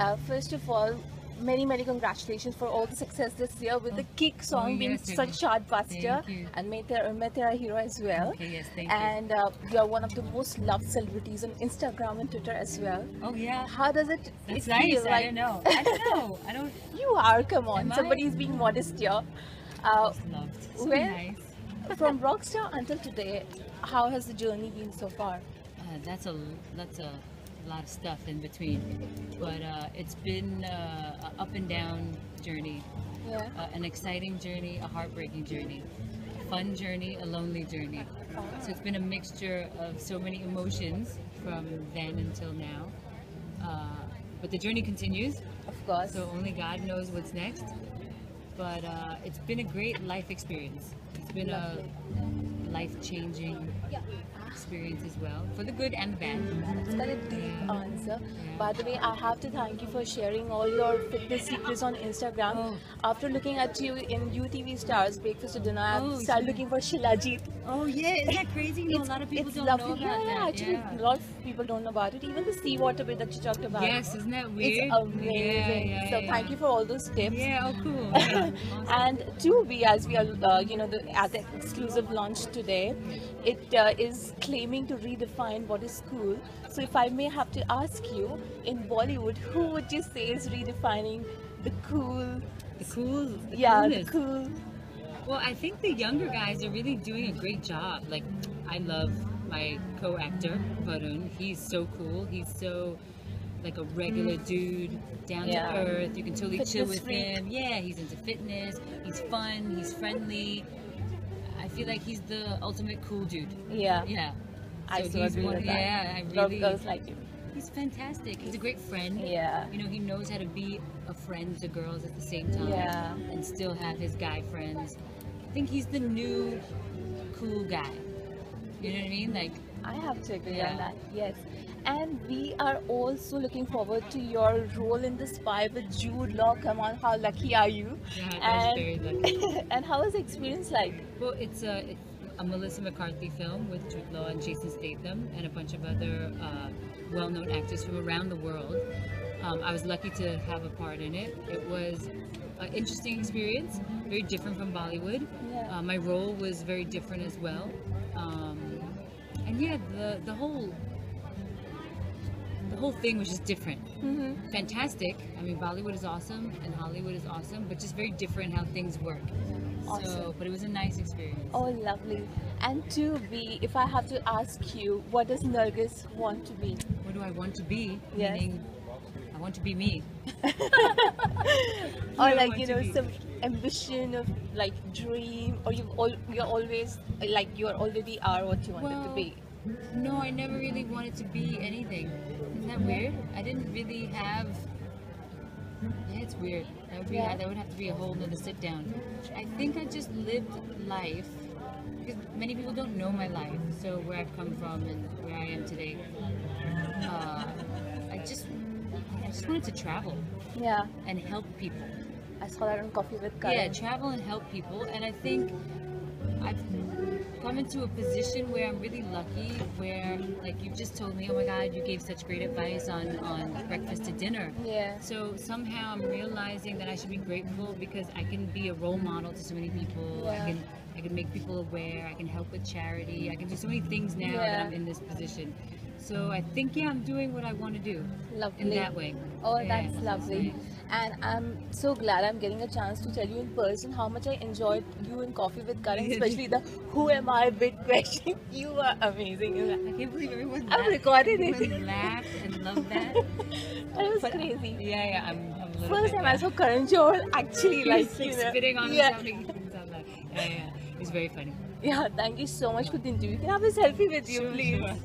Uh, first of all, many many congratulations for all the success this year with the Kick song oh, being yes, such chartbuster, and Main Tera, Main Tera Hero as well. Okay, yes, thank you. and uh, you are one of the most loved celebrities on Instagram and Twitter as well. Oh yeah. How does it That's feel nice. like I don't know. I don't know. I don't. you are? Come on, Am I? somebody is being modest here. Uh, loved. So nice. from Rockstar until today, how has the journey been so far? Uh, that's a that's a lot of stuff in between, but uh, it's been uh, a up and down journey, Yeah. uh, an exciting journey, a heartbreaking journey, a fun journey, a lonely journey. So it's been a mixture of so many emotions from then until now. Uh, but the journey continues, Of course. so only God knows what's next. But uh, it's been a great life experience. It's been a life-changing experience as well, for the good and the bad. That's quite a deep answer. Yeah. By the way, I have to thank you for sharing all your fitness secrets on Instagram. Oh. After looking at you in UTV Stars Breakfast to Dinner, Oh, started yeah. looking for Shilajit. Oh yeah, isn't that crazy? No, a lot of people don't lovely. know about yeah, yeah, that. actually, yeah. a lot of people don't know about it. Even the seawater bit that you talked about. Yes, isn't that weird? It's amazing. Yeah, so thank you for all those tips. Yeah, oh cool. Awesome. and to be as we are uh, you know the at the exclusive launch today it uh, is claiming to redefine what is cool so if i may have to ask you in bollywood who would you say is redefining the cool the cool. The yeah the cool Well, I think the younger guys are really doing a great job. Like, I love my co-actor Varun. He's so cool. He's so like a regular dude, down Mm. Yeah. to earth. You can totally chill with freak. him. Yeah, he's into fitness. He's fun. He's friendly. I feel like he's the ultimate cool dude. yeah Yeah. i So so he's agree one- with that yeah, I a lot of really- girls like you He's fantastic. He's a great friend. yeah You know, he knows how to be a friend to girls at the same time Yeah. and still have his guy friends. I think he's the new cool guy. You know what I mean? Like, I have to agree Yeah. on that. Yes. And we are also looking forward to your role in The Spy with Jude Law. Come on, how lucky are you? yeah, that's very lucky. and how was the experience like? Well, it's a, it's a Melissa McCarthy film with Jude Law and Jason Statham and a bunch of other uh, well-known actors from around the world. Um, I was lucky to have a part in it. It was an interesting experience, very different from Bollywood. Yeah. Uh, my role was very different as well. Um, and yeah, the the whole the whole thing was just different. Mm-hmm. Fantastic. I mean, Bollywood is awesome and Hollywood is awesome, but just very different how things work. So, but it was a nice experience. Oh, lovely. And to be, if I have to ask you, what does Nargis want to be? What do I want to be? Yes. Meaning, I want to be me. or like you know some ambition of like dream or you all you're always like you already are what you wanted to be No, I never really wanted to be anything. Isn't that weird? I didn't really have. Yeah, it's weird. That would be. Yeah. That would have to be a whole nother sit down. I think I just lived life because many people don't know my life. So where I've come from and where I am today, uh, I just, I just wanted to travel yeah and help people. I saw that on Coffee with Karan Yeah, travel and help people. And I think I've come into a position where I'm really lucky, where, like you've just told me, oh my God, you gave such great advice on, on breakfast to dinner. yeah So somehow I'm realizing that I should be grateful because I can be a role model to so many people. Yeah. I can I can make people aware. I can help with charity. I can do so many things now that I'm in this position. So I think yeah, I'm doing what I want to do lovely in that way. Oh, Yeah, that's lovely. nice. And I'm so glad I'm getting a chance to tell you in person how much I enjoyed you in Coffee with Karan, especially the who am I bit question. You are amazing. I can't believe everyone. I've laughed. recorded it. Laughed and loved that. It was But- crazy. Yeah, yeah, I'm, I'm a little First time I saw Karan Johar actually like, He's, you know, spitting on yeah. himself. like, things out loud. Yeah, yeah, it's very funny. Yeah, thank you so much for the interview. Can I have a selfie with you, Sure, please? sure.